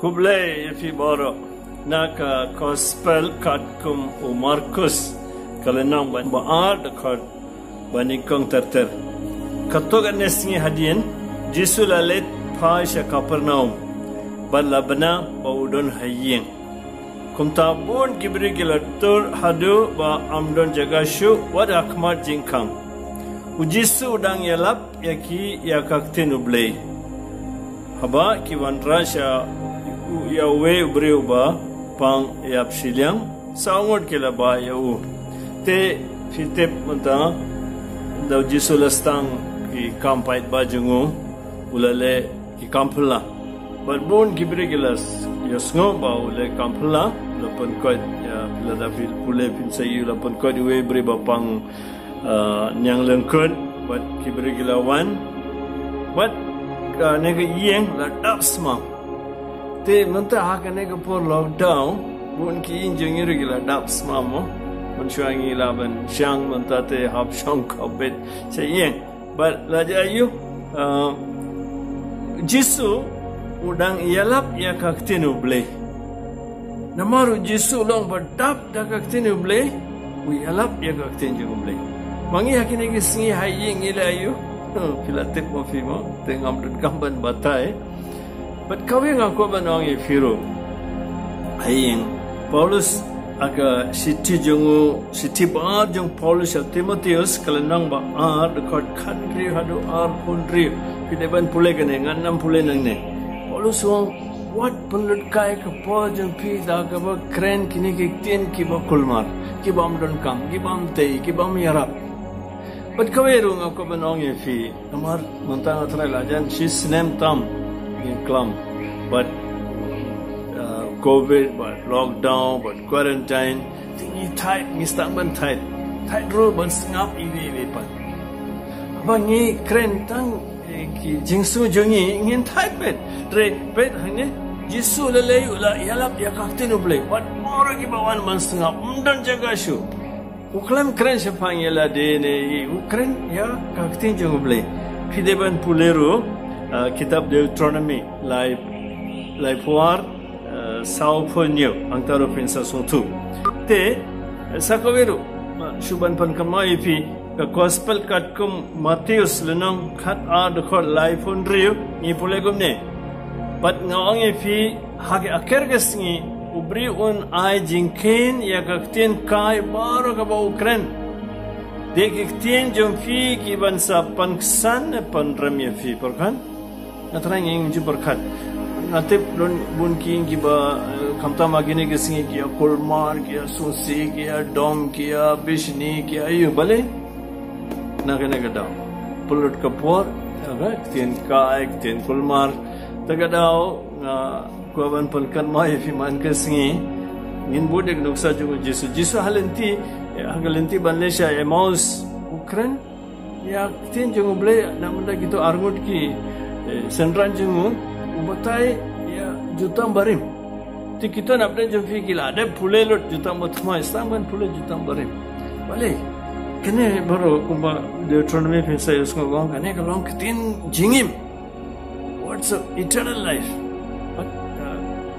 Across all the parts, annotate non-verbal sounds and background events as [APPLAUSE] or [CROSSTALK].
Kublai fi boro naka gospel kat kum u Markus kalenang ban baar dekat banikong terter. Katok anesni hadien Jisu lalet pa sya Kapernaum bala bana baudon hayeng. Kum tabun kibri gilatur hadu ba amdon jaga shu wad akmat jingkang. Ujisu udang yalap yaki yakaktin ublei. Haba kiwan rasya ya we ba pang yap silyang saungot kila ba ya u. Te fitep mata daw jisulastang ki kampait ba jungu ulale ki kampula. But bon gibre gilas yasngo ba ule kampula lapon ko ya pila da fil pule pin sayu lapon ko di we bre ba pang nyang lengkun but gibre gilawan but nega yeng la dap menta haka nega por lockdown bun ki injung iri gila dap smamo mun shuangi la [LAUGHS] [LAUGHS] ban shang menta te hap shang kabet se yeng but la ja yu jisu udang yalap ya kaktinu ble namaru jisu long berdap da kaktinu ble u yalap ya kaktinu ble mangi hakine ki singi haying ila yu pilatip mo fimo tengam dut kamban batai But kawin nga ko ba nang ifiro? Aying Paulus aga city jungu city ba jung Paulus at Timotheus kalanang ba ar record country hado ar country pideban pule gane nganam pule nang ne Paulus wong what pulut kai ka po jung pi da ka ba kren kini ki tin ki ba kulmar ki bam don kam ki bam te ki bam yarap But kawiru nga ko ba nang ifi amar mantang atray lajan she's name tam in Klum, but uh, COVID, but lockdown, but quarantine, tinggi tight, ni stang ban tight, tight rule ban sengap iwi iwi pan. Ni keren tang ki jingsu jongi ingin tight bet, dre bet hanya jisu lelai ula yalap ya kaktin uble, what more ki bawan ban sengap, mdan jaga shu. Uklam keren sepang yala de ne, ukren ya kaktin jong uble. Pideban puleru, uh, kitab Deuteronomy lai lai puar uh, sao ponyo antara pinsa sotu te sakaweru shuban pan kamai pi ka gospel kat kum Matthews lenong khat a de khot lai pon riu ni pule gum ne pat ngawang e pi hage aker gesngi ubri un ai jinken ya kakten kai baro ka ukren Dek iktien jom fi ki ban sa pan ksan pan ramya fi perkan na tarang yang ju berkat na tip don bun ki ki ba kamta magine ke singi ki kolmar ki sosi ki dom ki bishni ki ayu bale. Na kene ka daw pulut kapor aga tien ka ek tien kolmar taga daw na kuaban pelkan mai fi man ke singi ngin bude nuksa ju jisu jisu halenti halenti banlesha emaus ukran ya tien jung ble na munda gitu argut ki sendran jengu. Ubatai ya jutam barim. Ti kita nak pernah jumpa gila. Ada pule lot jutam batma istaman pule jutam barim. Balik. Kene baru kumba Deuteronomy pensa yus ngong kene kalong ketin jingim. What's up? Eternal life. But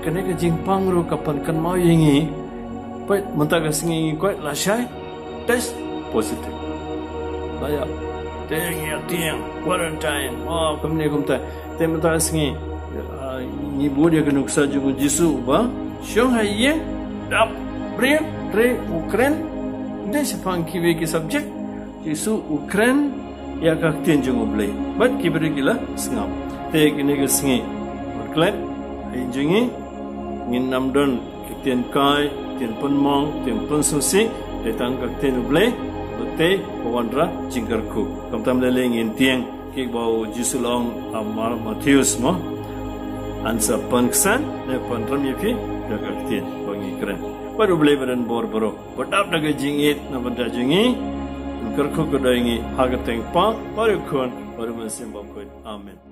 kene ke jingpang ru kapan kan mau yingi. Pat mentaga singi kuat lasai test positif. Bayar tiang ya tiang quarantine. Oh kamne kumta te mata singi ni bodia ke nuksa jugu jisu ba shong ha ye? Dap. Bre re ukren de sepang kiwe ki subject jisu ukren ya ka tien jugu ble bat kibre gila sngam te kine ke singi klep ai jungi ngin namdon kitien kai tien pun mong tien pun susi. Te tang te pawandra jingkarku kam tam le leng in tiang ki bau jisulong amar matthews mo. Ansa panksan ne pantram yepi daga tin bangi kren baru badan bor boro. Badap daga jingit na banda jingi. Karku ko daingi hagateng pa baru kon baru masim bam amen